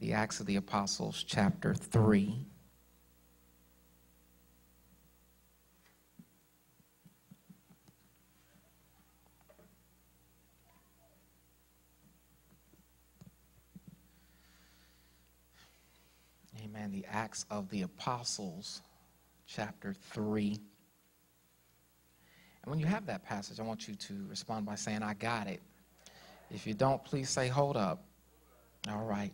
the Acts of the Apostles, chapter 3. Amen. The Acts of the Apostles, chapter 3. And when you have that passage, I want you to respond by saying, I got it. If you don't, please say, hold up. All right.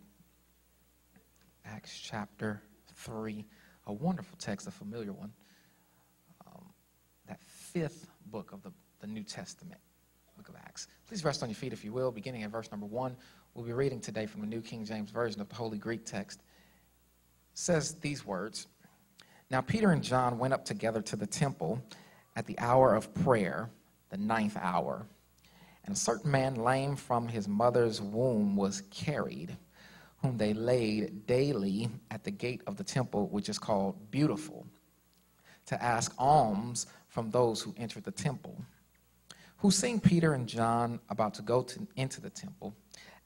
Acts chapter 3, a wonderful text, a familiar one. Um, that fifth book of the, the New Testament, book of Acts. Please rest on your feet, if you will, beginning at verse number 1. We'll be reading today from the New King James Version of the Holy Greek text. It says these words Now Peter and John went up together to the temple at the hour of prayer, the ninth hour. And a certain man, lame from his mother's womb, was carried whom they laid daily at the gate of the temple, which is called Beautiful, to ask alms from those who entered the temple. Who, seeing Peter and John about to go to, into the temple,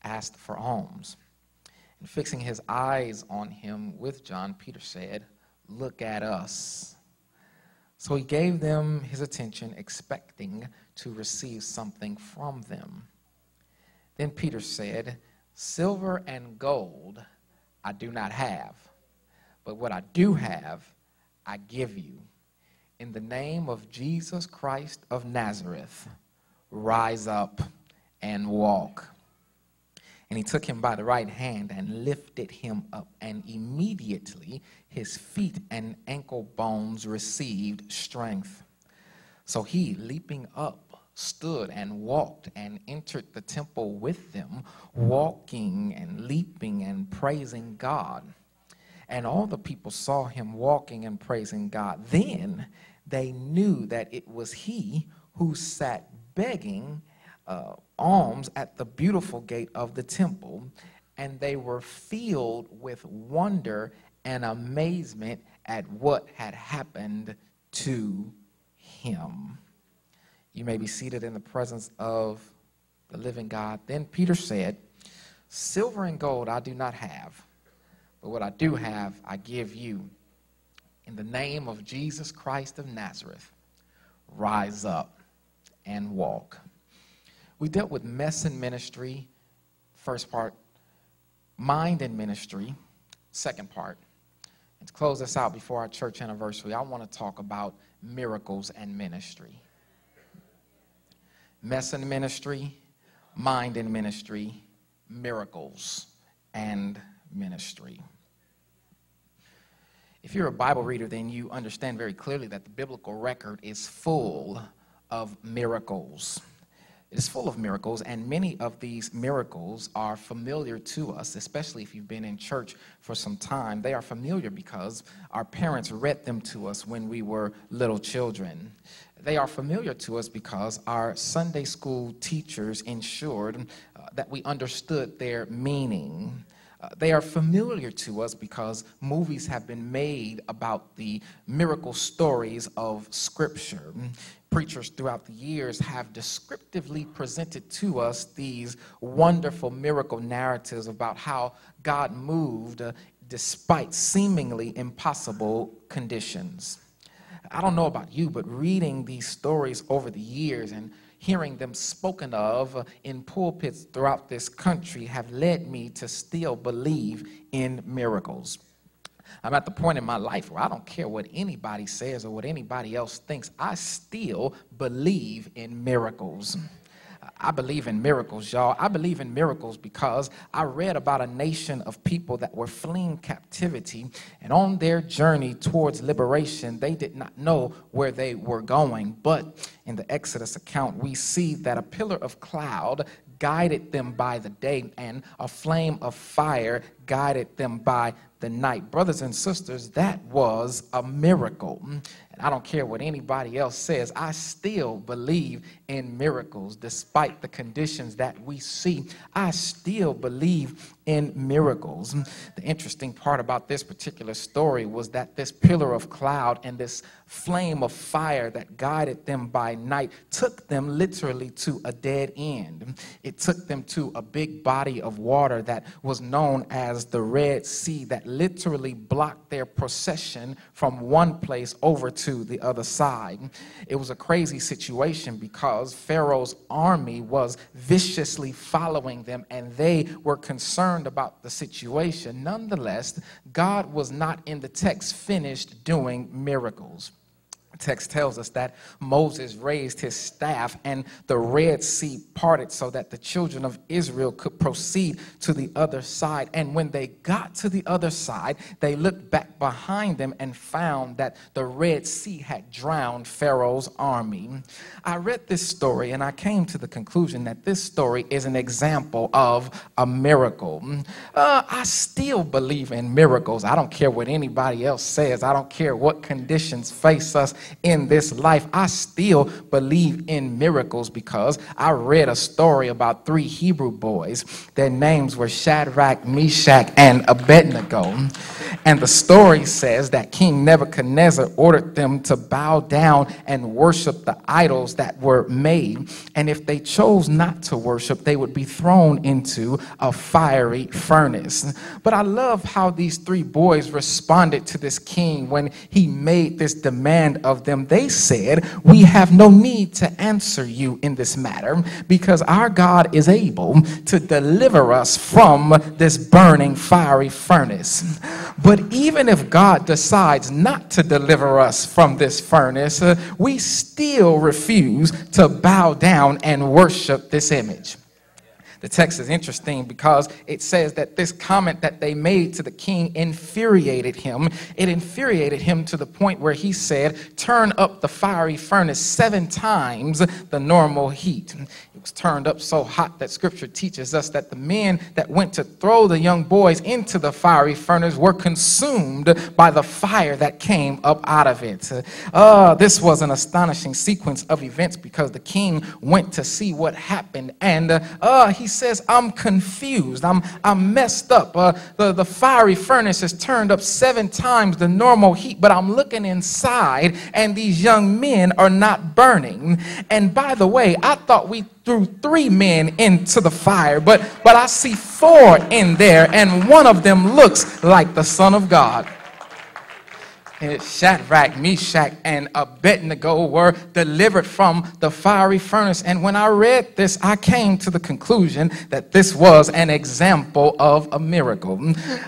asked for alms. And fixing his eyes on him with John, Peter said, Look at us. So he gave them his attention, expecting to receive something from them. Then Peter said, Silver and gold I do not have, but what I do have, I give you. In the name of Jesus Christ of Nazareth, rise up and walk. And he took him by the right hand and lifted him up, and immediately his feet and ankle bones received strength. So he, leaping up, stood and walked and entered the temple with them, walking and leaping and praising God. And all the people saw him walking and praising God. Then they knew that it was he who sat begging uh, alms at the beautiful gate of the temple, and they were filled with wonder and amazement at what had happened to him. You may be seated in the presence of the living God. Then Peter said, Silver and gold I do not have, but what I do have I give you. In the name of Jesus Christ of Nazareth, rise up and walk. We dealt with mess and ministry, first part, mind and ministry, second part. And to close this out before our church anniversary, I want to talk about miracles and ministry mess in ministry, mind in ministry, miracles and ministry. If you're a Bible reader, then you understand very clearly that the biblical record is full of miracles. It is full of miracles, and many of these miracles are familiar to us, especially if you've been in church for some time. They are familiar because our parents read them to us when we were little children. They are familiar to us because our Sunday school teachers ensured uh, that we understood their meaning. Uh, they are familiar to us because movies have been made about the miracle stories of Scripture. Preachers throughout the years have descriptively presented to us these wonderful miracle narratives about how God moved uh, despite seemingly impossible conditions. I don't know about you, but reading these stories over the years and hearing them spoken of in pulpits throughout this country have led me to still believe in miracles. I'm at the point in my life where I don't care what anybody says or what anybody else thinks, I still believe in miracles. I believe in miracles, y'all. I believe in miracles because I read about a nation of people that were fleeing captivity, and on their journey towards liberation, they did not know where they were going. But in the Exodus account, we see that a pillar of cloud guided them by the day, and a flame of fire guided them by the night. Brothers and sisters, that was a miracle. Mm, and I don't care what anybody else says, I still believe in miracles despite the conditions that we see. I still believe in miracles. The interesting part about this particular story was that this pillar of cloud and this flame of fire that guided them by night took them literally to a dead end. It took them to a big body of water that was known as the Red Sea that literally blocked their procession from one place over to the other side. It was a crazy situation because Pharaoh's army was viciously following them and they were concerned about the situation. Nonetheless, God was not in the text finished doing miracles text tells us that Moses raised his staff and the Red Sea parted so that the children of Israel could proceed to the other side. And when they got to the other side, they looked back behind them and found that the Red Sea had drowned Pharaoh's army. I read this story and I came to the conclusion that this story is an example of a miracle. Uh, I still believe in miracles. I don't care what anybody else says, I don't care what conditions face us in this life, I still believe in miracles because I read a story about three Hebrew boys. Their names were Shadrach, Meshach, and Abednego. And the story says that King Nebuchadnezzar ordered them to bow down and worship the idols that were made. And if they chose not to worship, they would be thrown into a fiery furnace. But I love how these three boys responded to this king when he made this demand of them. They said, We have no need to answer you in this matter because our God is able to deliver us from this burning fiery furnace. But even if God decides not to deliver us from this furnace, we still refuse to bow down and worship this image. The text is interesting because it says that this comment that they made to the king infuriated him. It infuriated him to the point where he said, Turn up the fiery furnace seven times the normal heat. It was turned up so hot that scripture teaches us that the men that went to throw the young boys into the fiery furnace were consumed by the fire that came up out of it. Uh, this was an astonishing sequence of events because the king went to see what happened and uh, he says, I'm confused. I'm, I'm messed up. Uh, the, the fiery furnace is turned up seven times the normal heat, but I'm looking inside and these young men are not burning. And by the way, I thought we threw three men into the fire, but, but I see four in there, and one of them looks like the Son of God. Shadrach, Meshach, and Abednego were delivered from the fiery furnace. And when I read this, I came to the conclusion that this was an example of a miracle.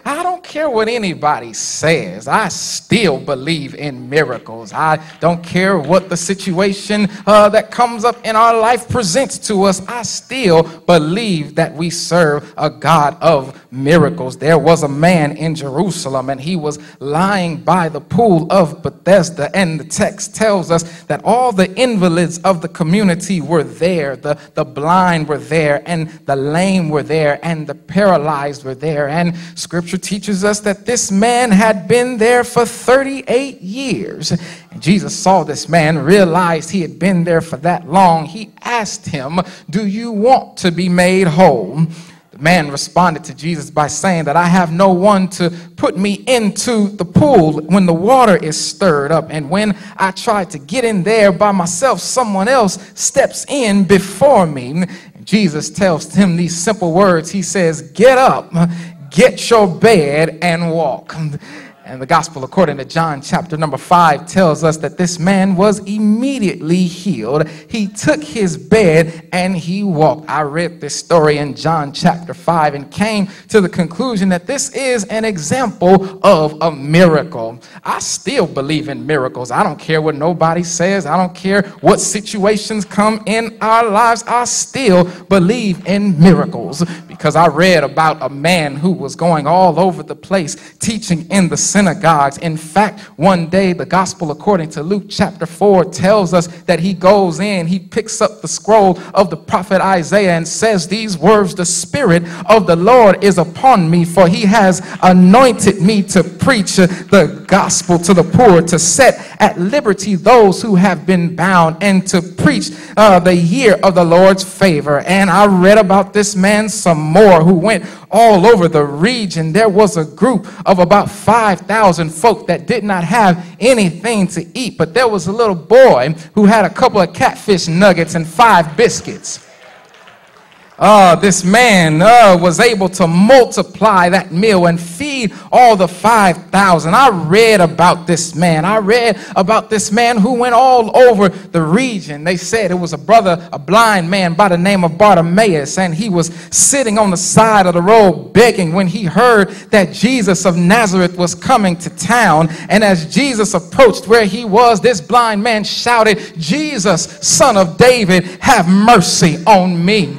I don't care what anybody says, I still believe in miracles. I don't care what the situation uh, that comes up in our life presents to us, I still believe that we serve a God of miracles. There was a man in Jerusalem, and he was lying by the pool of Bethesda. And the text tells us that all the invalids of the community were there. The, the blind were there, and the lame were there, and the paralyzed were there. And scripture teaches us that this man had been there for 38 years. And Jesus saw this man, realized he had been there for that long. He asked him, Do you want to be made whole? The man responded to Jesus by saying that I have no one to put me into the pool when the water is stirred up. And when I try to get in there by myself, someone else steps in before me. Jesus tells him these simple words. He says, Get up, get your bed, and walk. And the gospel, according to John chapter number five, tells us that this man was immediately healed. He took his bed and he walked. I read this story in John chapter five and came to the conclusion that this is an example of a miracle. I still believe in miracles. I don't care what nobody says, I don't care what situations come in our lives. I still believe in miracles because I read about a man who was going all over the place teaching in the synagogues. In fact, one day, the gospel according to Luke chapter 4 tells us that he goes in, he picks up the scroll of the prophet Isaiah and says these words The Spirit of the Lord is upon me, for he has anointed me to preach the gospel to the poor, to set at liberty those who have been bound, and to preach uh, the year of the Lord's favor. And I read about this man some more who went all over the region. There was a group of about 5,000 folk that did not have anything to eat, but there was a little boy who had a couple of catfish nuggets and five biscuits uh, this man uh, was able to multiply that meal and feed all the 5,000. I read about this man. I read about this man who went all over the region. They said it was a brother, a blind man by the name of Bartimaeus, and he was sitting on the side of the road begging when he heard that Jesus of Nazareth was coming to town. And as Jesus approached where he was, this blind man shouted, Jesus, son of David, have mercy on me.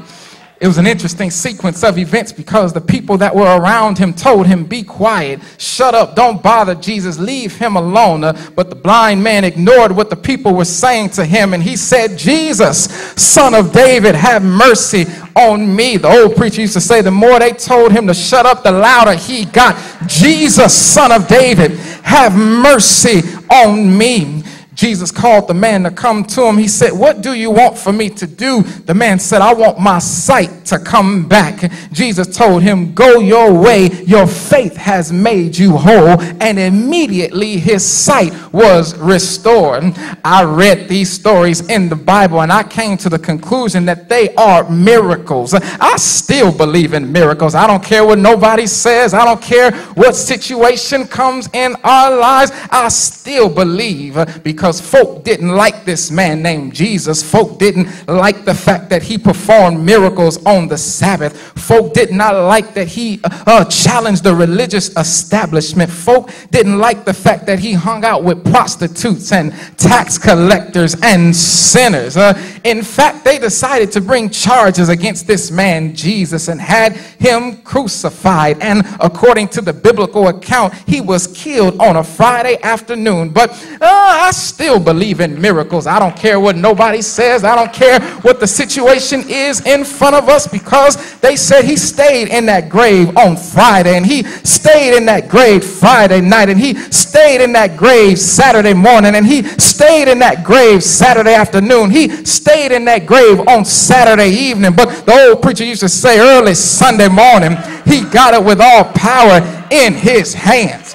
It was an interesting sequence of events because the people that were around him told him, Be quiet, shut up, don't bother Jesus, leave him alone. Uh, but the blind man ignored what the people were saying to him and he said, Jesus, son of David, have mercy on me. The old preacher used to say, The more they told him to shut up, the louder he got. Jesus, son of David, have mercy on me. Jesus called the man to come to him. He said, What do you want for me to do? The man said, I want my sight to come back. Jesus told him, Go your way. Your faith has made you whole. And immediately his sight was restored. I read these stories in the Bible and I came to the conclusion that they are miracles. I still believe in miracles. I don't care what nobody says, I don't care what situation comes in our lives. I still believe because because folk didn't like this man named Jesus. Folk didn't like the fact that he performed miracles on the Sabbath. Folk did not like that he uh, challenged the religious establishment. Folk didn't like the fact that he hung out with prostitutes and tax collectors and sinners. Uh, in fact, they decided to bring charges against this man, Jesus, and had him crucified. And according to the biblical account, he was killed on a Friday afternoon. But uh, I still believe in miracles. I don't care what nobody says. I don't care what the situation is in front of us because they said he stayed in that grave on Friday and he stayed in that grave Friday night and he stayed in that grave Saturday morning and he stayed in that grave Saturday afternoon. He stayed in that grave on Saturday evening. But the old preacher used to say early Sunday morning, he got it with all power in his hands.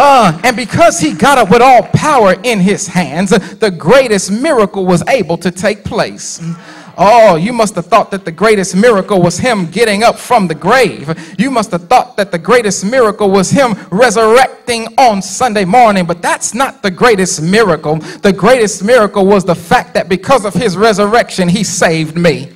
Uh, and because he got up with all power in his hands, the greatest miracle was able to take place. Oh, you must have thought that the greatest miracle was him getting up from the grave. You must have thought that the greatest miracle was him resurrecting on Sunday morning, but that's not the greatest miracle. The greatest miracle was the fact that because of his resurrection, he saved me.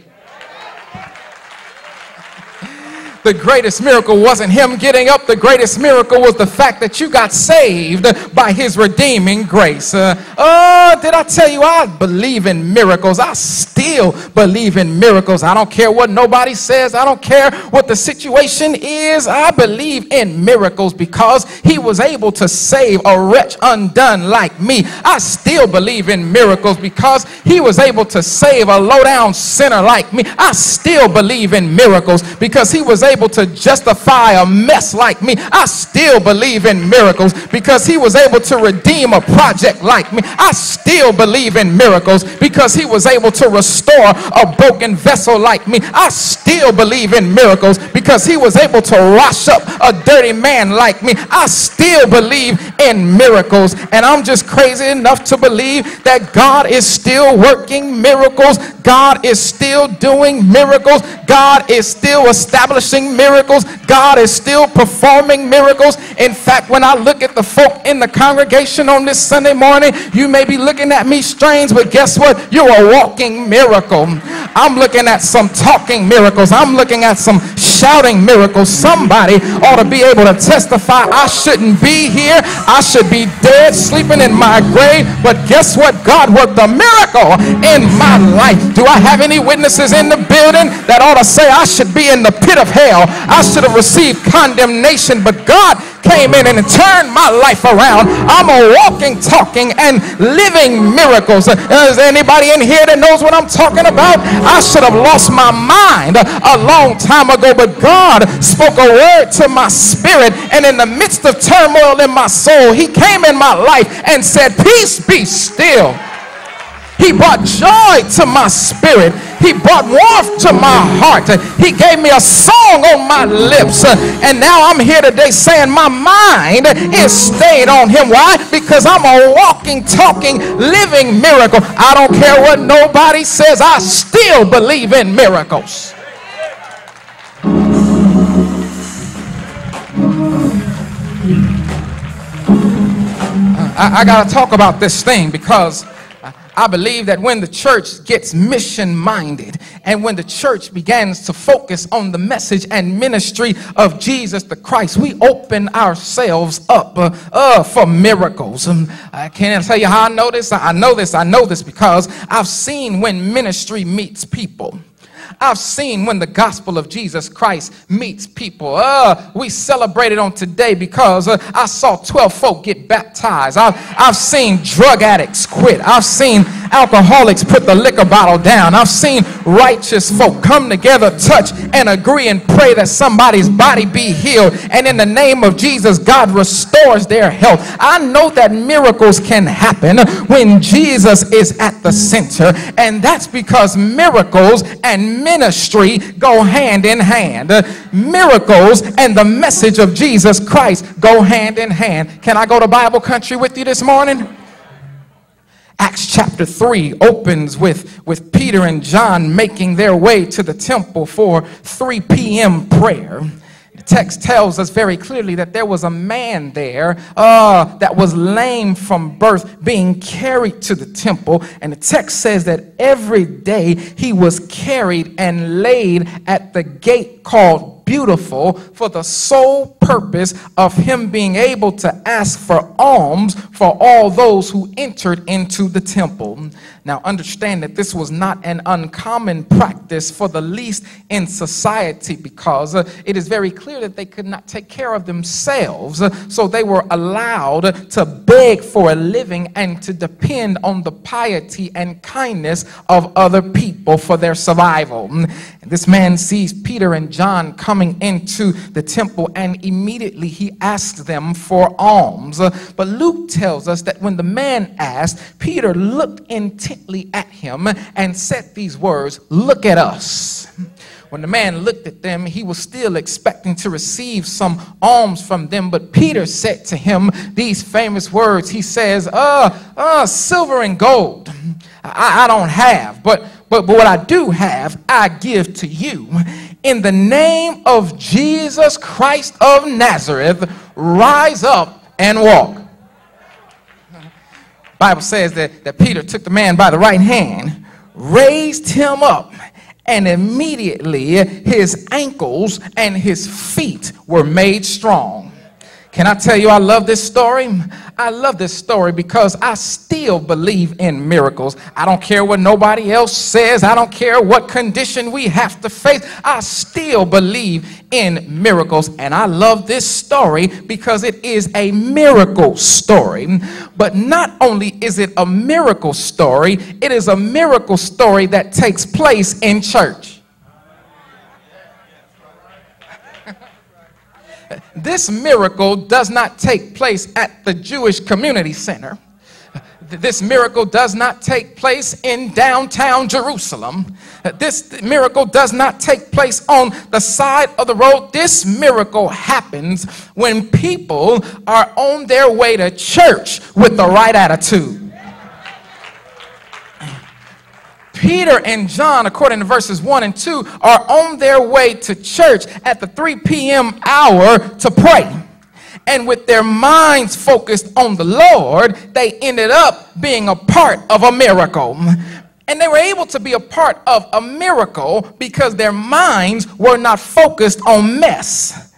The greatest miracle wasn't him getting up. The greatest miracle was the fact that you got saved by his redeeming grace. Uh, oh, did I tell you I believe in miracles? I still believe in miracles. I don't care what nobody says. I don't care what the situation is. I believe in miracles because he was able to save a wretch undone like me. I still believe in miracles because he was able to save a low down sinner like me. I still believe in miracles because he was able able to justify a mess like me, I still believe in miracles because he was able to redeem a project like me. I still believe in miracles because he was able to restore a broken vessel like me. I still believe in miracles because he was able to wash up a dirty man like me. I still believe in miracles. And I'm just crazy enough to believe that God is still working miracles. God is still doing miracles. God is still establishing miracles. God is still performing miracles. In fact, when I look at the folk in the congregation on this Sunday morning, you may be looking at me strange, but guess what? You're a walking miracle. I'm looking at some talking miracles. I'm looking at some shouting miracles. Somebody ought to be able to testify I shouldn't be here. I should be dead, sleeping in my grave. But guess what? God worked a miracle in my life. Do I have any witnesses in the building that ought to say I should be in the pit of hell? I should have received condemnation, but God came in and turned my life around. I'm a walking, talking, and living miracles. Is anybody in here that knows what I'm talking about? I should have lost my mind a long time ago, but God spoke a word to my spirit, and in the midst of turmoil in my soul, He came in my life and said, Peace be still. He brought joy to my spirit. He brought warmth to my heart. He gave me a song on my lips. And now I'm here today saying my mind is stayed on him. Why? Because I'm a walking, talking, living miracle. I don't care what nobody says. I still believe in miracles. I, I got to talk about this thing because I believe that when the church gets mission minded and when the church begins to focus on the message and ministry of Jesus the Christ, we open ourselves up uh, uh, for miracles. Um, I can't tell you how I know this. I know this. I know this because I've seen when ministry meets people. I've seen when the gospel of Jesus Christ meets people. Uh, we celebrated on today because uh, I saw 12 folk get baptized. I've, I've seen drug addicts quit. I've seen alcoholics put the liquor bottle down. I've seen righteous folk come together, touch, and agree and pray that somebody's body be healed. And in the name of Jesus, God restores their health. I know that miracles can happen when Jesus is at the center. And that's because miracles and ministry go hand in hand. Miracles and the message of Jesus Christ go hand in hand. Can I go to Bible country with you this morning? Acts chapter 3 opens with, with Peter and John making their way to the temple for 3 p.m. prayer. Text tells us very clearly that there was a man there uh, that was lame from birth being carried to the temple. And the text says that every day he was carried and laid at the gate called beautiful for the sole purpose of him being able to ask for alms for all those who entered into the temple. Now, understand that this was not an uncommon practice for the least in society because uh, it is very clear that they could not take care of themselves. Uh, so they were allowed to beg for a living and to depend on the piety and kindness of other people for their survival. Mm, and this man sees Peter and John coming into the temple and immediately he asks them for alms. Uh, but Luke tells us that when the man asked, Peter looked intently intently at him and said these words, Look at us. When the man looked at them, he was still expecting to receive some alms from them. But Peter said to him these famous words. He says, Uh, uh, silver and gold I, I don't have, but, but, but what I do have, I give to you. In the name of Jesus Christ of Nazareth, rise up and walk. Bible says that, that Peter took the man by the right hand, raised him up, and immediately his ankles and his feet were made strong. Can I tell you, I love this story? I love this story because I still believe in miracles. I don't care what nobody else says. I don't care what condition we have to face. I still believe in miracles. And I love this story because it is a miracle story. But not only is it a miracle story, it is a miracle story that takes place in church. This miracle does not take place at the Jewish Community Center. This miracle does not take place in downtown Jerusalem. This miracle does not take place on the side of the road. This miracle happens when people are on their way to church with the right attitude. Peter and John, according to verses 1 and 2, are on their way to church at the 3 p.m. hour to pray. And with their minds focused on the Lord, they ended up being a part of a miracle. And they were able to be a part of a miracle because their minds were not focused on mess.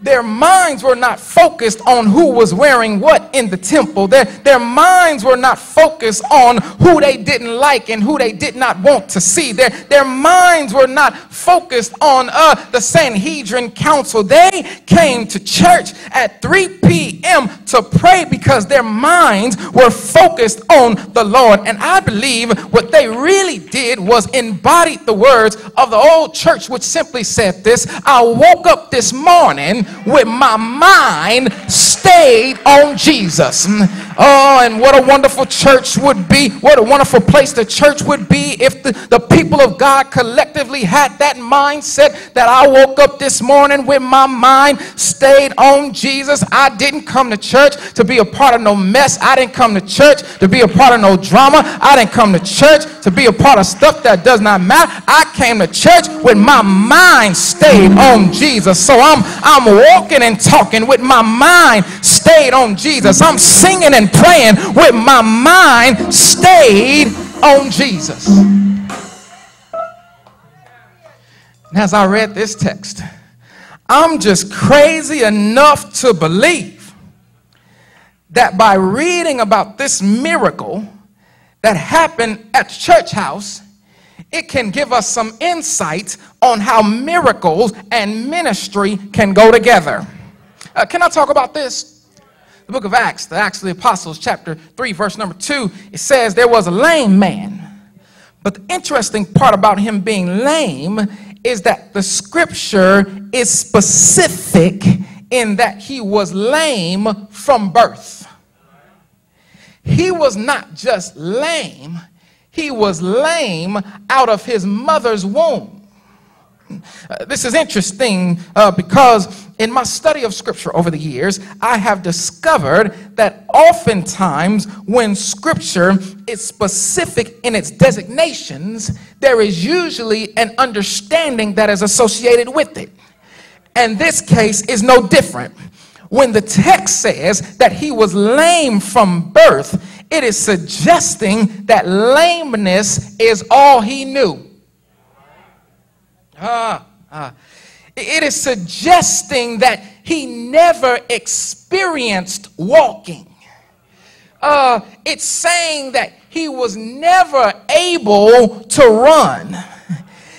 Their minds were not focused on who was wearing what in the temple. Their, their minds were not focused on who they didn't like and who they did not want to see. Their, their minds were not focused on uh, the Sanhedrin council. They came to church at 3 p.m. to pray because their minds were focused on the Lord. And I believe what they really did was embodied the words of the old church, which simply said this I woke up this morning with my mind stayed on Jesus. Oh, and what a wonderful church would be. What a wonderful place the church would be if the, the people of God collectively had that mindset that I woke up this morning with my mind stayed on Jesus. I didn't come to church to be a part of no mess. I didn't come to church to be a part of no drama. I didn't come to church to be a part of stuff that does not matter. I came to church with my mind stayed on Jesus. So I'm I'm walking and talking with my mind stayed on Jesus. I'm singing and praying with my mind stayed on Jesus. And as I read this text, I'm just crazy enough to believe that by reading about this miracle that happened at church house, it can give us some insight on how miracles and ministry can go together. Uh, can I talk about this? The book of Acts, the Acts of the Apostles, chapter 3, verse number 2, it says there was a lame man. But the interesting part about him being lame is that the scripture is specific in that he was lame from birth. He was not just lame, he was lame out of his mother's womb. Uh, this is interesting uh, because in my study of scripture over the years, I have discovered that oftentimes when scripture is specific in its designations, there is usually an understanding that is associated with it. And this case is no different. When the text says that he was lame from birth, it is suggesting that lameness is all he knew. Ah, ah. It is suggesting that he never experienced walking. Uh, it's saying that he was never able to run.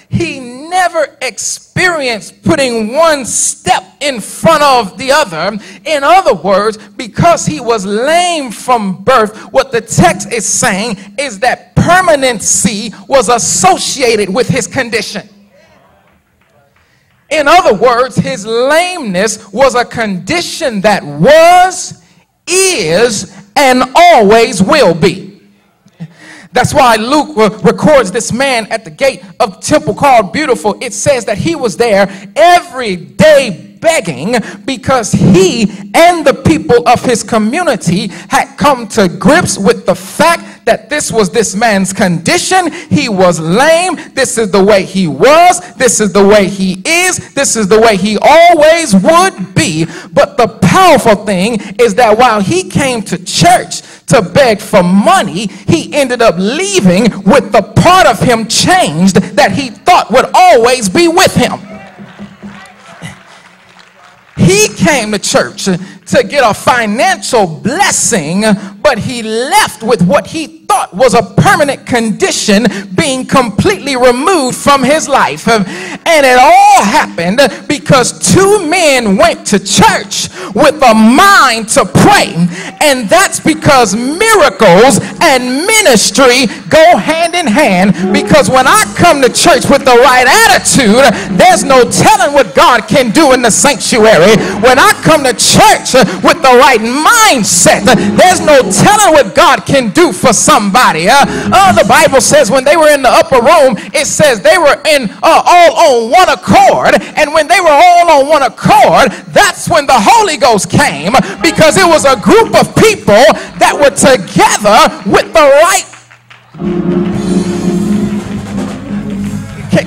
He never experienced putting one step in front of the other. In other words, because he was lame from birth, what the text is saying is that permanency was associated with his condition. In other words, his lameness was a condition that was, is, and always will be. That's why Luke records this man at the gate of temple called Beautiful. It says that he was there every day begging because he and the people of his community had come to grips with the fact that this was this man's condition. He was lame. This is the way he was. This is the way he is. This is the way he always would be. But the powerful thing is that while he came to church to beg for money, he ended up leaving with the part of him changed that he thought would always be with him. He came to church to get a financial blessing, but he left with what he thought was a permanent condition being completely removed from his life. And it all happened because two men went to church with a mind to pray. And that's because miracles and ministry go hand in hand. Because when I come to church with the right attitude, there's no telling what God can do in the sanctuary. When I come to church with the right mindset, there's no telling what God can do for somebody. Uh, uh, the Bible says when they were in the upper room, it says they were in uh, all on one accord. And when they were all on one accord, that's when the Holy Ghost came because it was a group of people that were together with the right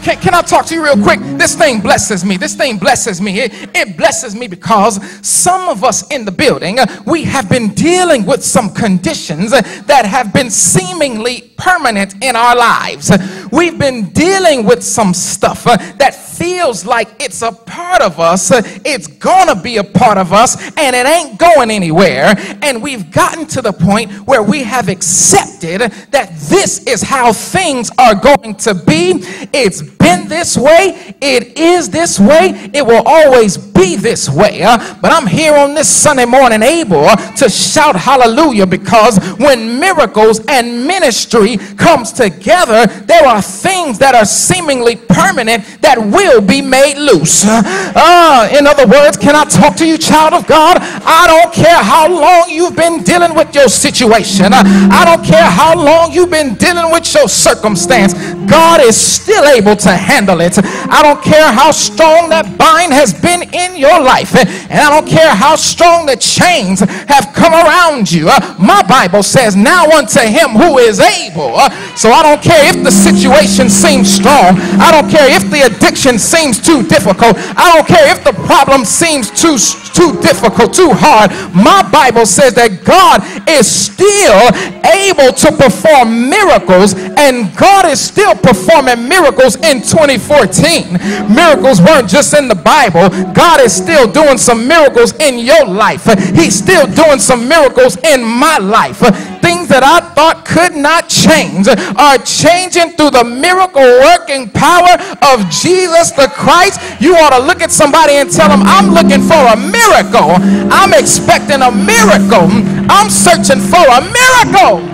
can, can, I talk to you real quick? This thing blesses me. This thing blesses me. It, it blesses me because some of us in the building, we have been dealing with some conditions that have been seemingly permanent in our lives. we've been dealing with some stuff uh, that feels like it's a part of us, uh, it's gonna be a part of us, and it ain't going anywhere. And we've gotten to the point where we have accepted that this is how things are going to be. It's been this way, it is this way, it will always be this way. Uh, but I'm here on this Sunday morning able to shout hallelujah because when miracles and ministry comes together, there are things that are seemingly permanent that will be made loose. Uh, in other words, can I talk to you, child of God? I don't care how long you've been dealing with your situation. I don't care how long you've been dealing with your circumstance. God is still able to handle it. I don't care how strong that bind has been in your life. And I don't care how strong the chains have come around you. My Bible says, now unto him who is able. So I don't care if the situation seems strong. I don't care if the addiction seems too difficult. I don't care if the problem seems too too difficult, too hard. My Bible says that God is still able to perform miracles and God is still performing miracles in 2014. Miracles weren't just in the Bible. God is still doing some miracles in your life. He's still doing some miracles in my life. Things that I thought could not change are changing through the miracle working power of Jesus the Christ. You ought to look at somebody and tell them, I'm looking for a miracle. I'm expecting a miracle. I'm searching for a miracle.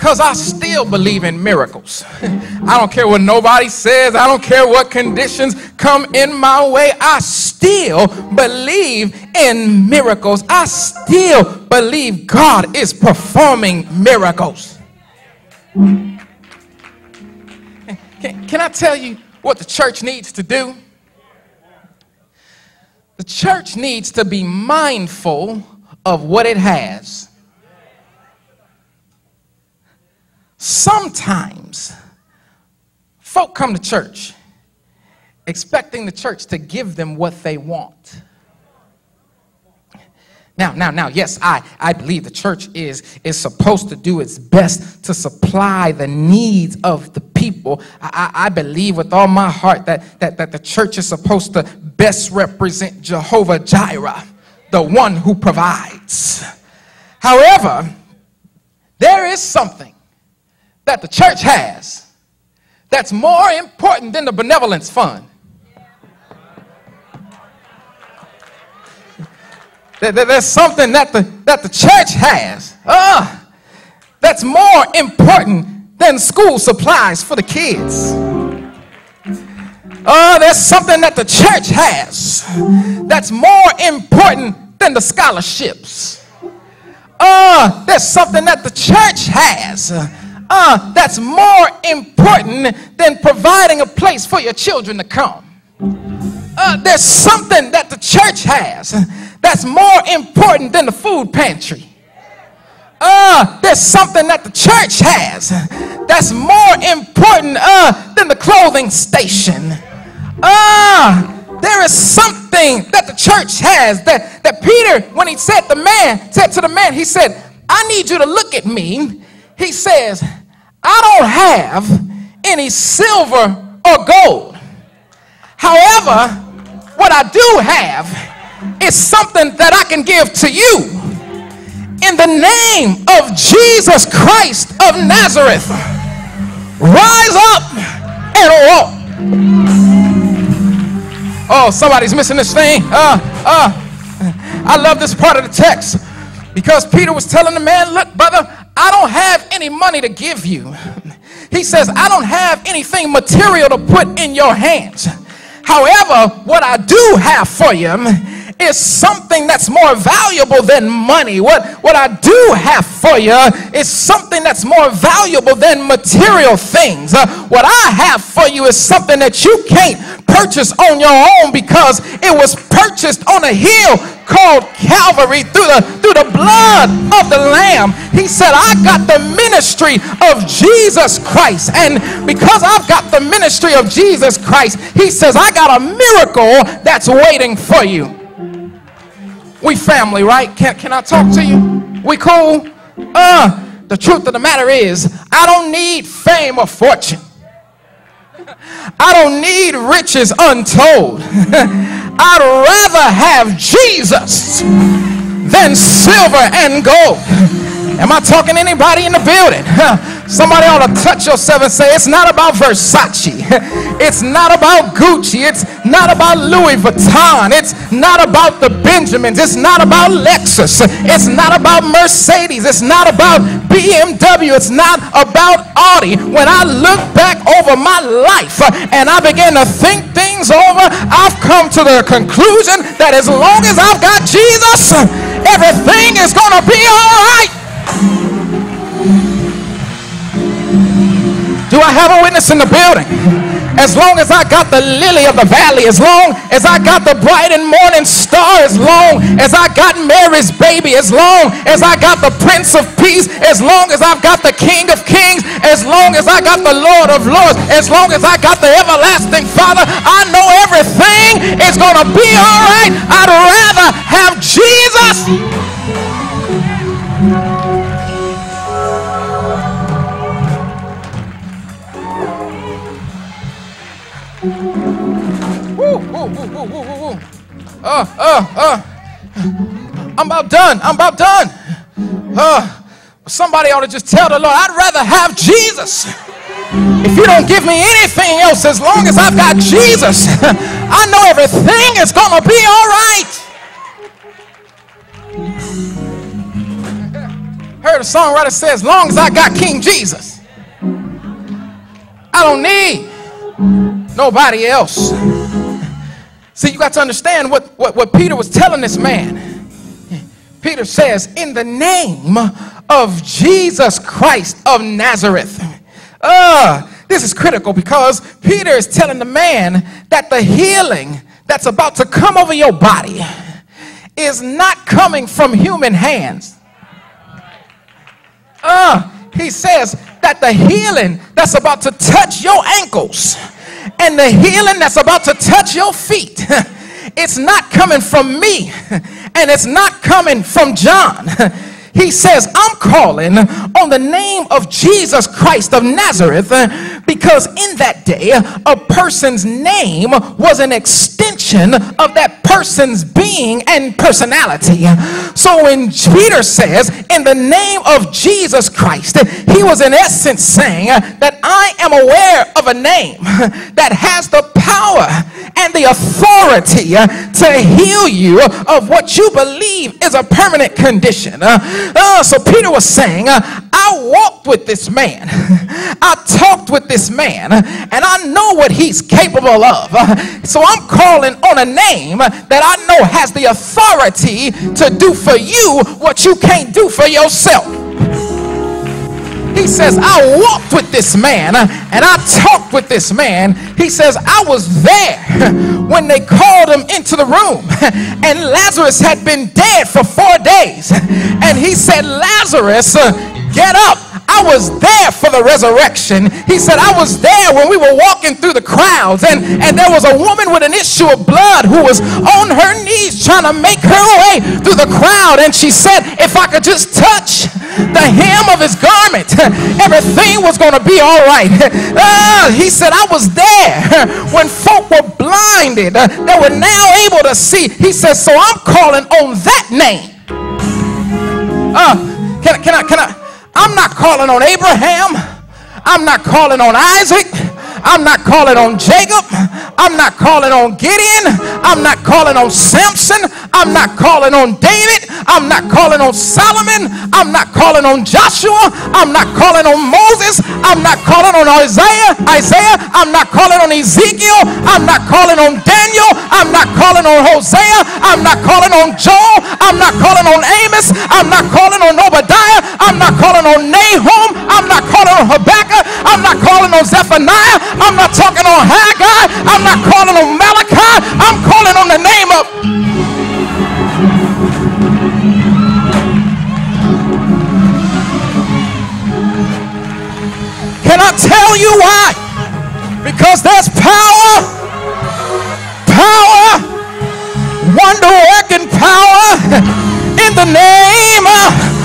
Because I still believe in miracles. I don't care what nobody says, I don't care what conditions come in my way. I still believe in miracles. I still believe God is performing miracles. Can, can I tell you what the church needs to do? The church needs to be mindful of what it has Sometimes folk come to church expecting the church to give them what they want. Now, now, now, yes, I, I believe the church is, is supposed to do its best to supply the needs of the people. I, I, I believe with all my heart that, that, that the church is supposed to best represent Jehovah Jireh, the one who provides. However, there is something that the church has that's more important than the benevolence fund. There's something that the, that the church has uh, that's more important than school supplies for the kids. Uh, there's something that the church has that's more important than the scholarships. Uh, there's something that the church has uh, that's more important than providing a place for your children to come. Uh, there's something that the church has that's more important than the food pantry. Uh, there's something that the church has that's more important uh, than the clothing station. Uh, there is something that the church has that, that Peter, when he said the man, said to the man, he said, I need you to look at me. He says, I don't have any silver or gold. However, what I do have is something that I can give to you. In the name of Jesus Christ of Nazareth, rise up and walk. Oh, somebody's missing this thing. Uh, uh, I love this part of the text because Peter was telling the man, Look, brother, I don't have any money to give you. He says, I don't have anything material to put in your hands. However, what I do have for you is something that's more valuable than money. What, what I do have for you is something that's more valuable than material things. Uh, what I have for you is something that you can't purchase on your own because it was purchased on a hill called Calvary through the through the blood of the lamb. He said, "I got the ministry of Jesus Christ." And because I've got the ministry of Jesus Christ, he says, "I got a miracle that's waiting for you." We family, right? Can, can I talk to you? We cool? Uh, the truth of the matter is, I don't need fame or fortune. I don't need riches untold. I'd rather have Jesus than silver and gold. Am I talking to anybody in the building? Somebody ought to touch yourself and say, It's not about Versace. It's not about Gucci. It's not about Louis Vuitton. It's not about the Benjamins. It's not about Lexus. It's not about Mercedes. It's not about BMW. It's not about Audi. When I look back over my life and I begin to think things over, I've come to the conclusion that as long as I've got Jesus, everything is going to be all right. Do I have a witness in the building? As long as I got the lily of the valley, as long as I got the bright and morning star, as long as I got Mary's baby, as long as I got the Prince of Peace, as long as I've got the King of Kings, as long as I got the Lord of Lords, as long as I got the everlasting Father, I know everything is going to be all right. I'd rather have Jesus. Uh, uh, uh. I'm about done. I'm about done. Uh, somebody ought to just tell the Lord, I'd rather have Jesus. If you don't give me anything else, as long as I've got Jesus, I know everything is going to be all right. Heard a songwriter say, as long as I got King Jesus, I don't need nobody else. See, you got to understand what, what, what Peter was telling this man. Peter says, in the name of Jesus Christ of Nazareth. Uh, this is critical because Peter is telling the man that the healing that's about to come over your body is not coming from human hands. Uh, he says that the healing that's about to touch your ankles and the healing that's about to touch your feet, it's not coming from me and it's not coming from John. He says, I'm calling on the name of Jesus Christ of Nazareth uh, because in that day, a person's name was an extension of that person's being and personality. So when Peter says, in the name of Jesus Christ, he was in essence saying that I am aware of a name that has the power and the authority uh, to heal you of what you believe is a permanent condition. Uh, uh so Peter was saying, uh, I walked with this man, I talked with this man, and I know what he's capable of. So I'm calling on a name that I know has the authority to do for you what you can't do for yourself. He says, I walked with this man uh, and I talked with this man. He says, I was there when they called him into the room and Lazarus had been dead for four days. And he said, Lazarus, uh, get up. I was there for the resurrection. He said, I was there when we were walking through the crowds, and, and there was a woman with an issue of blood who was on her knees trying to make her way through the crowd. And she said, If I could just touch the hem of his garment, everything was going to be all right. Uh, he said, I was there when folk were blinded, they were now able to see. He says, So I'm calling on that name. Uh, can, can I, can I? I'm not calling on Abraham. I'm not calling on Isaac. I'm not calling on Jacob. I'm not calling on Gideon. I'm not calling on Samson. I'm not calling on David. I'm not calling on Solomon. I'm not calling on Joshua. I'm not calling on Moses. I'm not calling on Isaiah. Isaiah. I'm not calling on Ezekiel. I'm not calling on Daniel. I'm not calling on Hosea. I'm not calling on Joel. I'm not calling on Amos. I'm not calling on Obadiah. I'm not calling on Nahum. I'm not calling on Habakkuk. I'm not calling on Zephaniah. I'm not talking on Haggai. I'm not calling on Malachi. I'm calling on the name of. Can I tell you why? Because there's power, power, wonder working power In the name of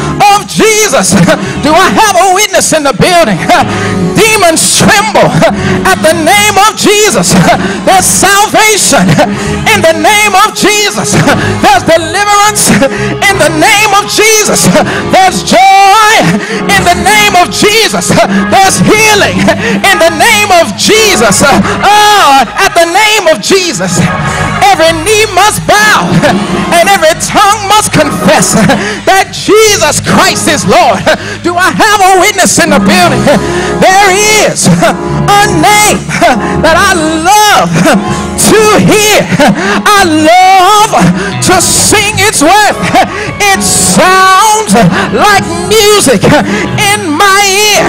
Jesus. Do I have a witness in the building? Demons tremble at the name of Jesus. There's salvation in the name of Jesus. There's deliverance in the name of Jesus. There's joy in the name of Jesus. There's healing in the name of Jesus. Oh, at the name of Jesus, every knee must bow and every tongue must confess that Jesus Christ is Lord. Do I have a witness in the building? There is a name that I love to hear. I love to sing its worth. It sounds like music in my ear.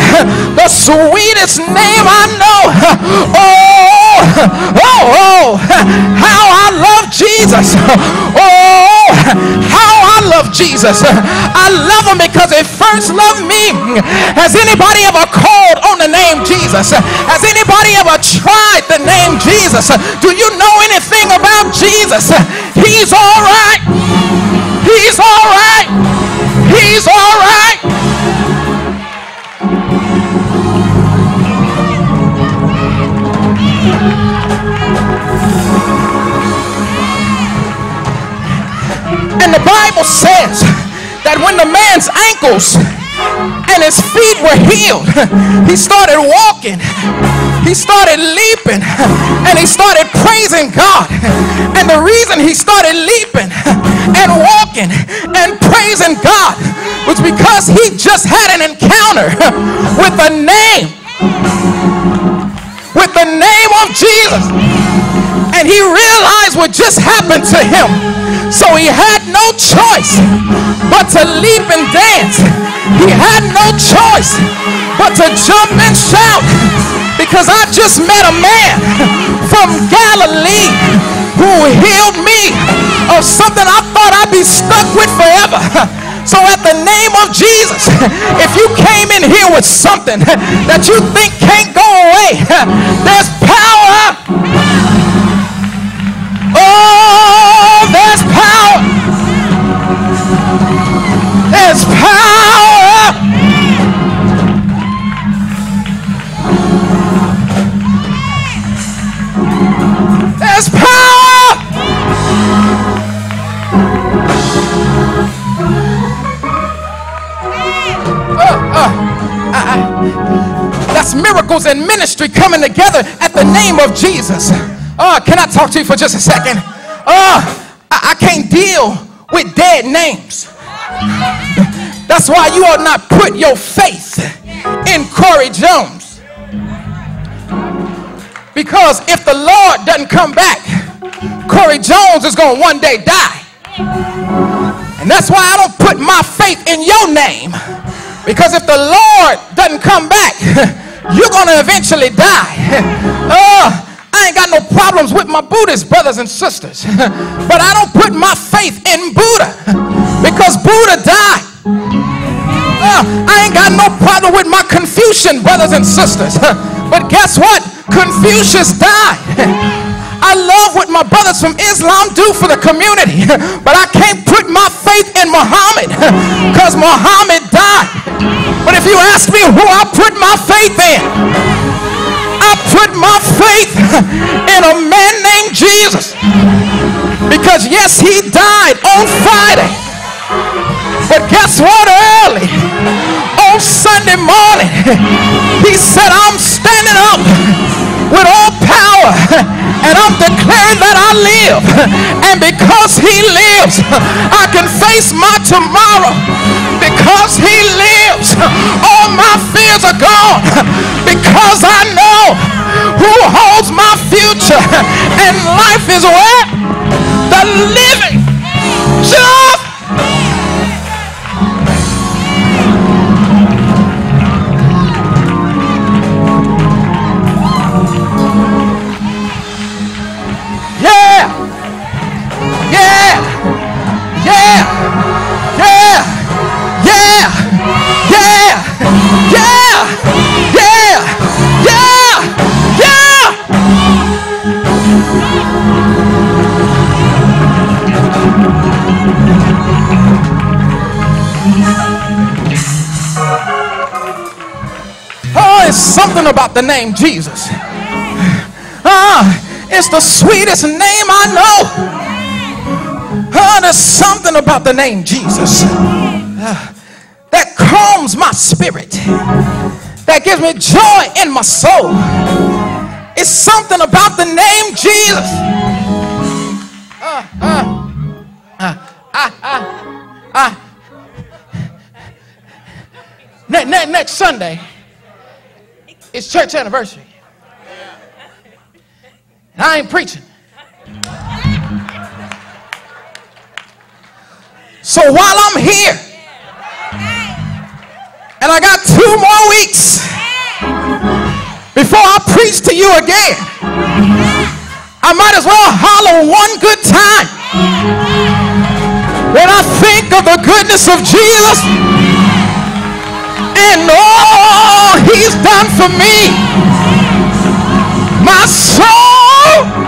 The sweetest name I know. Oh, oh, oh, oh how I love Jesus. Oh, how I love Jesus. I love him because he first loved me. Has anybody ever called on the name Jesus? Has anybody ever tried the name Jesus? Do you know anything about Jesus? He's all right. He's all right. He's all right. And the Bible says that when the man's ankles and his feet were healed, he started walking, he started leaping, and he started praising God. And the reason he started leaping and walking and praising God was because he just had an encounter with the name, with the name of Jesus. And he realized what just happened to him. So he had no choice but to leap and dance. He had no choice but to jump and shout because I just met a man from Galilee who healed me of something I thought I'd be stuck with forever. So at the name of Jesus, if you came in here with something that you think can't go away, there's power. Oh, there's power. There's power. There's power. Uh, uh, uh, That's miracles and ministry coming together at the name of Jesus. Oh, can I talk to you for just a second? Oh, I, I can't deal with dead names. That's why you ought not put your faith in Cory Jones. Because if the Lord doesn't come back, Cory Jones is going to one day die. And that's why I don't put my faith in your name. Because if the Lord doesn't come back, you're going to eventually die. Oh, I ain't got no problems with my Buddhist brothers and sisters. But I don't put my faith in Buddha because Buddha died. Uh, I ain't got no problem with my Confucian brothers and sisters. But guess what? Confucius died. I love what my brothers from Islam do for the community, but I can't put my faith in Muhammad because Muhammad died. But if you ask me who I put my faith in, put my faith in a man named Jesus. Because yes, he died on Friday. But guess what? Early on Sunday morning, he said, I'm standing up with all power and I'm declaring that I live. And because he lives, I can face my tomorrow. Because he lives, all my fears are gone. Because I know who holds my future. And life is where the living just! Yeah! Yeah! Yeah! Yeah! Yeah! Yeah! Yeah! Yeah! Oh, it's something about the name Jesus. Ah, it's the sweetest name I know. Oh, there's something about the name Jesus. Uh, calms my spirit, that gives me joy in my soul. It's something about the name Jesus. Uh, uh, uh, uh, uh, uh. Ne- ne- next Sunday, it's church anniversary. And I ain't preaching. So while I'm here, and I got two more weeks before I preach to you again, I might as well holler one good time. When I think of the goodness of Jesus and all he's done for me, my soul